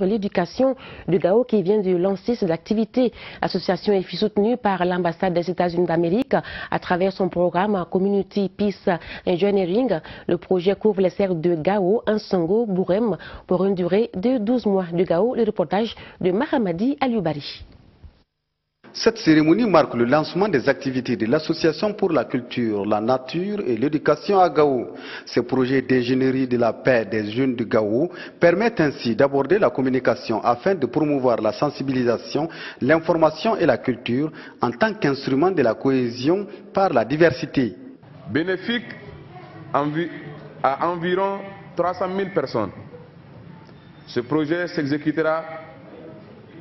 l'éducation de Gao qui vient de lancer ses activités. L'association est soutenue par l'ambassade des États-Unis d'Amérique à travers son programme Community Peace Engineering. Le projet couvre les serres de Gao, Ansongo, Bourem pour une durée de 12 mois. De Gao, le reportage de Mahamadi Alioubari. Cette cérémonie marque le lancement des activités de l'Association pour la culture, la nature et l'éducation à Gao. Ce projet d'ingénierie de la paix des jeunes de Gao permet ainsi d'aborder la communication afin de promouvoir la sensibilisation, l'information et la culture en tant qu'instrument de la cohésion par la diversité. Bénéfique à environ 300 000 personnes. Ce projet s'exécutera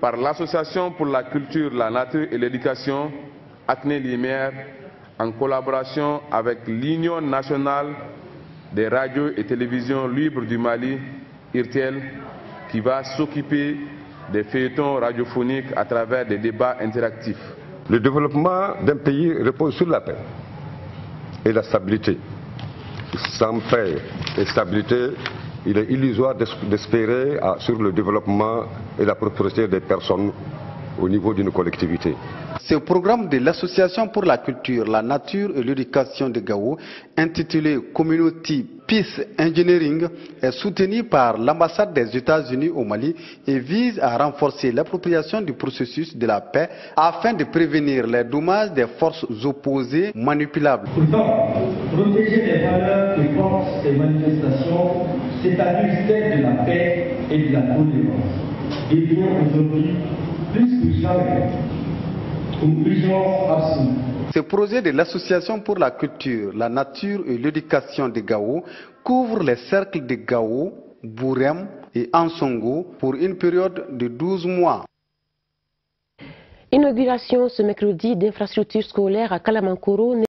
par l'Association pour la culture, la nature et l'éducation, Acné Limer, en collaboration avec l'Union nationale des radios et télévisions libres du Mali, IRTEL, qui va s'occuper des feuilletons radiophoniques à travers des débats interactifs. Le développement d'un pays repose sur la paix et la stabilité. Sans paix et stabilité, il est illusoire d'espérer sur le développement et la prospérité des personnes au niveau d'une collectivité. Ce programme de l'Association pour la culture, la nature et l'éducation de Gao, intitulé Community Peace Engineering, est soutenu par l'ambassade des États-Unis au Mali et vise à renforcer l'appropriation du processus de la paix afin de prévenir les dommages des forces opposées manipulables. Pourtant, protéger les valeurs et forces ces manifestations, c'est-à-dire celle de la paix et de la tolérance, devient aujourd'hui plus que jamais ce projet de l'Association pour la culture, la nature et l'éducation de Gao couvre les cercles de Gao, Bourem et Ansongo pour une période de 12 mois. Inauguration ce mercredi d'infrastructures scolaires à Kalamankoro.